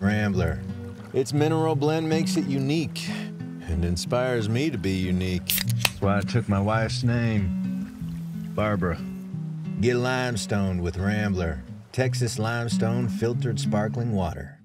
Rambler. Its mineral blend makes it unique and inspires me to be unique. That's why I took my wife's name, Barbara. Get limestoned with Rambler. Texas limestone filtered sparkling water.